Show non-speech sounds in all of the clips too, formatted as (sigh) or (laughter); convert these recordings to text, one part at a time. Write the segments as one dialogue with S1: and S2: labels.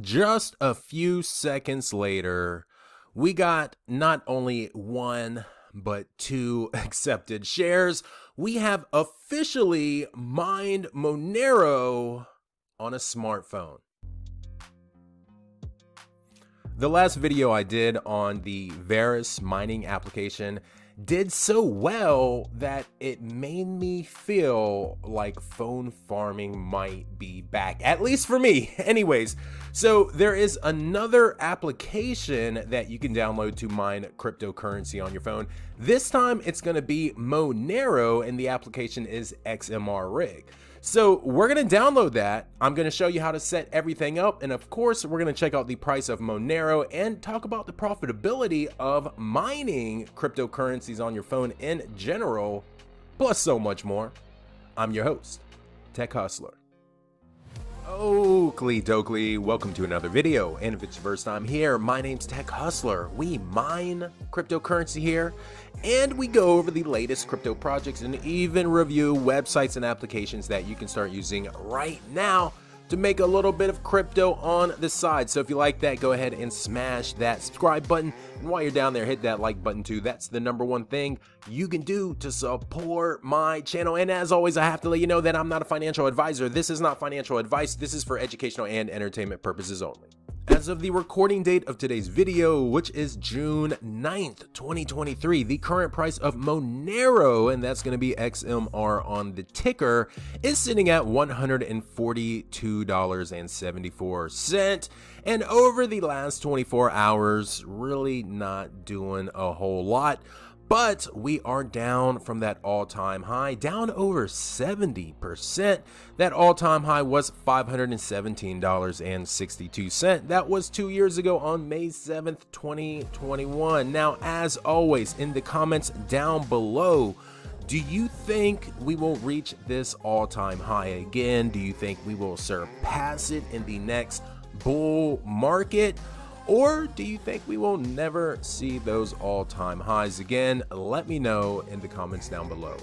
S1: Just a few seconds later, we got not only one, but two (laughs) accepted shares. We have officially mined Monero on a smartphone. The last video I did on the Verus mining application did so well that it made me feel like phone farming might be back, at least for me. (laughs) Anyways, so there is another application that you can download to mine cryptocurrency on your phone. This time it's going to be Monero, and the application is XMR Rig. So we're going to download that. I'm going to show you how to set everything up. And of course, we're going to check out the price of Monero and talk about the profitability of mining cryptocurrencies on your phone in general, plus so much more. I'm your host, Tech Hustler. Oakley Dokley, welcome to another video. And if it's your first time here, my name's Tech Hustler. We mine cryptocurrency here, and we go over the latest crypto projects and even review websites and applications that you can start using right now to make a little bit of crypto on the side. So if you like that, go ahead and smash that subscribe button. And while you're down there, hit that like button too. That's the number one thing you can do to support my channel. And as always, I have to let you know that I'm not a financial advisor. This is not financial advice. This is for educational and entertainment purposes only. As of the recording date of today's video, which is June 9th, 2023, the current price of Monero, and that's going to be XMR on the ticker, is sitting at $142.74. And over the last 24 hours, really not doing a whole lot. But we are down from that all time high, down over 70%. That all time high was $517.62. That was two years ago on May 7th, 2021. Now, as always, in the comments down below, do you think we will reach this all time high again? Do you think we will surpass it in the next bull market? Or do you think we will never see those all time highs again? Let me know in the comments down below.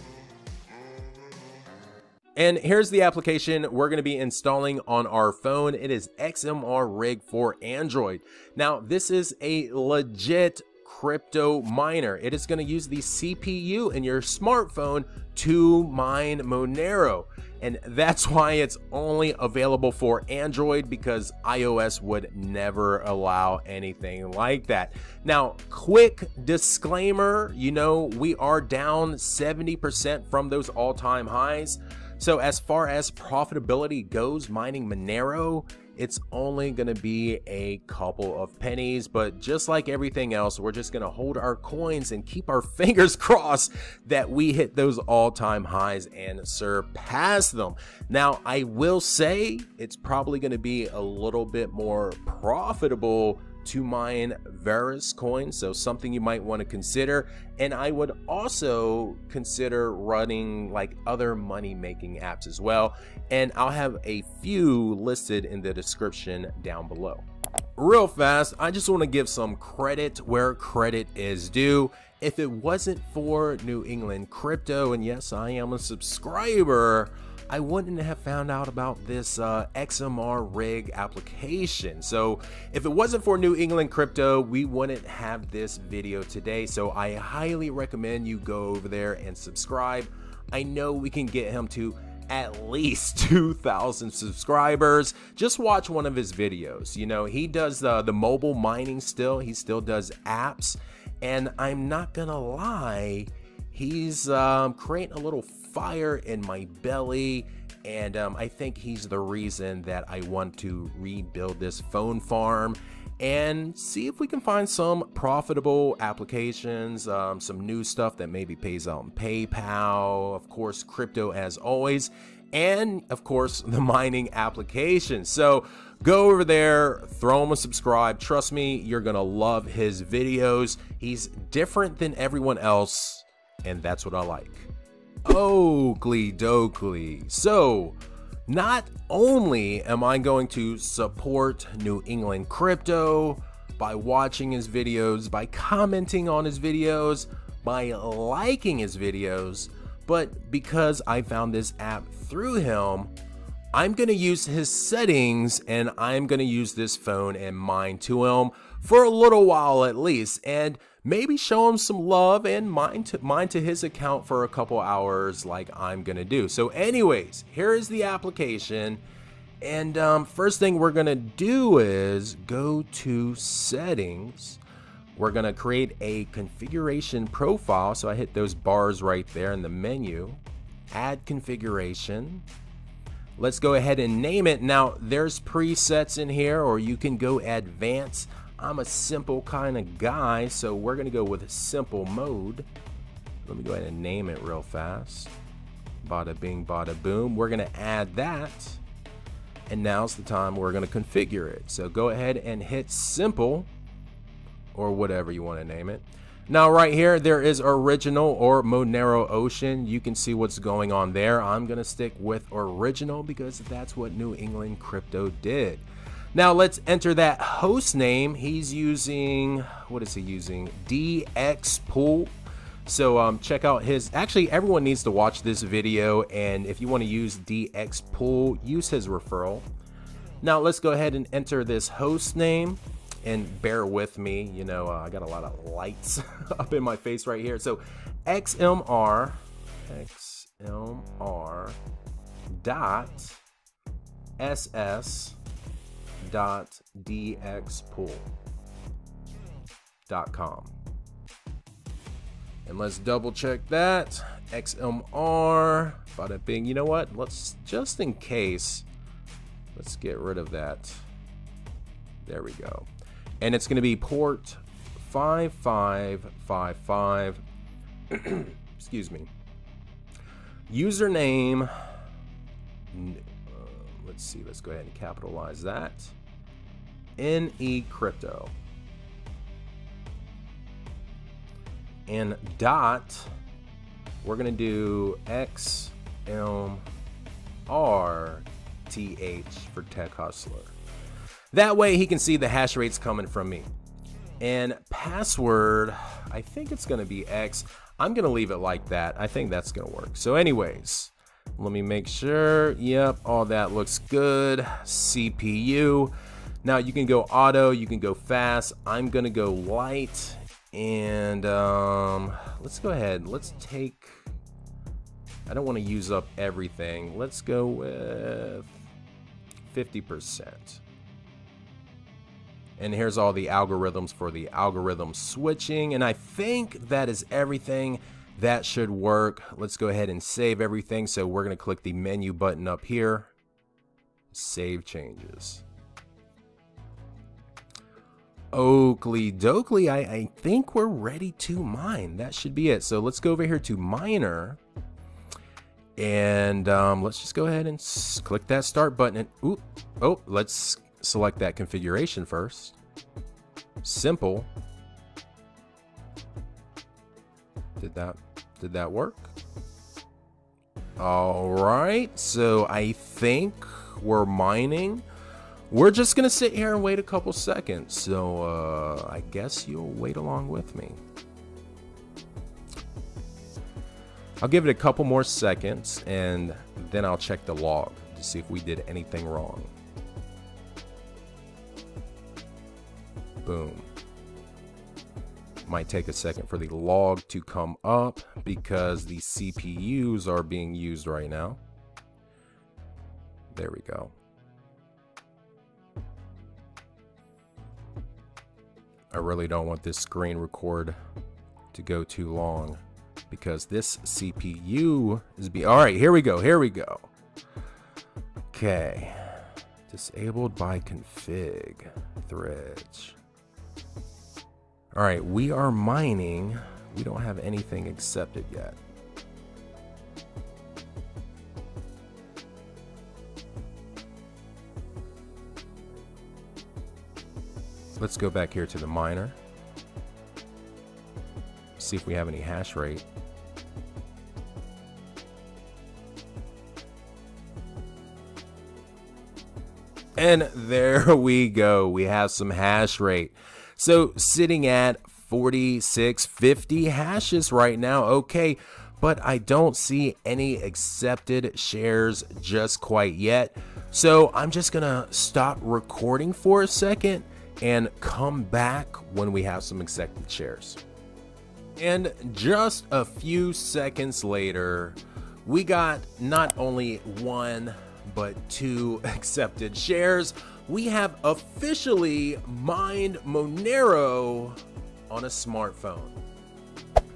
S1: And here's the application we're going to be installing on our phone. It is XMR Rig for Android. Now, this is a legit crypto miner. It is going to use the CPU in your smartphone to mine Monero and that's why it's only available for Android because iOS would never allow anything like that. Now, quick disclaimer, you know, we are down 70% from those all-time highs. So as far as profitability goes, mining Monero, it's only going to be a couple of pennies. But just like everything else, we're just going to hold our coins and keep our (laughs) fingers crossed that we hit those all time highs and surpass them. Now, I will say it's probably going to be a little bit more profitable to mine Verus coins, so something you might want to consider. And I would also consider running like other money making apps as well. And I'll have a few listed in the description down below. Real fast, I just want to give some credit where credit is due. If it wasn't for New England Crypto, and yes, I am a subscriber, I wouldn't have found out about this uh, XMR rig application. So if it wasn't for New England Crypto, we wouldn't have this video today. So I highly recommend you go over there and subscribe. I know we can get him to at least (laughs) 2,000 subscribers. Just watch one of his videos. You know, he does uh, the mobile mining still, he still does apps. And I'm not gonna lie, he's um, creating a little fire in my belly. And um, I think he's the reason that I want to rebuild this phone farm and see if we can find some profitable applications, um, some new stuff that maybe pays out in PayPal, of course, crypto as always, and of course, the (laughs) mining application. So go over there, throw him a subscribe. Trust me, you're gonna love his videos. He's different than everyone else, and that's what I like. Oakley Dokley. So, not only am I going to support New England crypto by watching his videos, by commenting on his videos, by liking his videos, but because I found this app through him, I'm going to use his settings and I'm going to use this phone and mine to him for a little while at least. And maybe show him some love and mine to, mine to his account for a couple hours like I'm going to do. So anyways, here is the application. And um, first thing we're going to do is go to settings. We're going to create a configuration profile. So I hit those bars right there in the menu. Add configuration. Let's go ahead and name it. Now, there's presets in here, or you can go advanced. I'm a simple kind of guy, so we're going to go with simple mode. Let me go ahead and name it real fast. Bada bing, bada boom. We're going to add that. And now's the time we're going to configure it. So go ahead and hit simple or whatever you want to name it. Now right here, there is original or Monero Ocean. You can see what's going on there. I'm to stick with original because that's what New England Crypto did. Now let's enter that host name. He's using, what is he using? DX Pool. So um, check out his, actually everyone needs to watch this video and if you want to use DX Pool, use his referral. Now let's go ahead and enter this host name and bear with me. You know, uh, I got a lot of lights (laughs) up in my face right here. So XMR, XMR dot SS dot DXpool dot com. And let's double check that. XMR, bada bing. You know what? Let's just in case, let's get rid of that. There we go and it's going to be port 5555 (clears throat) excuse me. Username uh, let's see let's go ahead and capitalize that. Ne crypto. And dot we're going to do x m r t h for tech hustler that way he can see the hash rates coming from me. And password, I think it's gonna be X. I'm gonna leave it like that. I think that's gonna work. So anyways, let me make sure. Yep, all that looks good. CPU. Now you can go auto, you can go fast. I'm gonna go light. And um, let's go ahead. Let's take, I don't wanna use up everything. Let's go with 50%. And here's all the algorithms for the algorithm switching. And I think that is everything that should work. Let's go ahead and save everything. So we're going to click the menu button up here. Save changes. Oakley Dokley, I, I think we're ready to mine. That should be it. So let's go over here to miner. And um, let's just go ahead and click that start button. And, ooh, oh, let's select that configuration first. Simple. Did that did that work? All right. So I think we're mining. We're just to sit here and wait a couple seconds. So uh, I guess you'll wait along with me. I'll give it a couple more seconds and then I'll check the log to see if we did anything wrong. Boom. Might take a second for the log to come up because the CPUs are being used right now. There we go. I really don't want this screen record to go too long because this CPU is be all right here we go here we go okay disabled by config threads all right, we are mining. We don't have anything accepted yet. Let's go back here to the miner. See if we have any hash rate. And (laughs) there we go. We have some hash rate. So sitting at 4650 hashes right now. Okay, but I don't see any accepted shares just quite yet. So I'm just gonna stop recording for a second and come back when we have some accepted shares. And just a few seconds later, we got not only one, but two (laughs) accepted shares. We have officially mined Monero on a smartphone.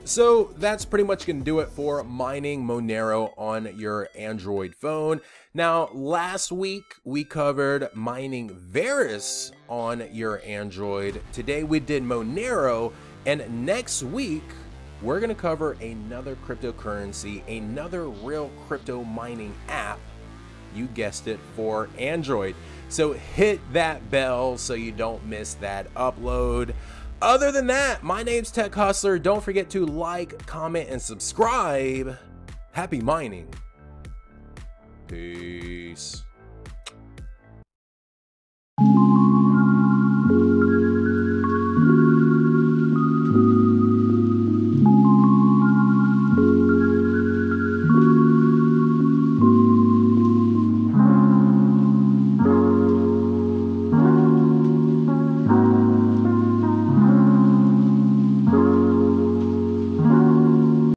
S1: So that's pretty much to do it for mining Monero on your Android phone. Now, last week we covered mining Verus on your Android. Today we did Monero, and next week we're going to cover another cryptocurrency, another real crypto mining app. You guessed it for Android. So hit that bell so you don't miss that upload. Other than that, my name's Tech Hustler. Don't forget to like, comment, and subscribe. Happy mining. Peace.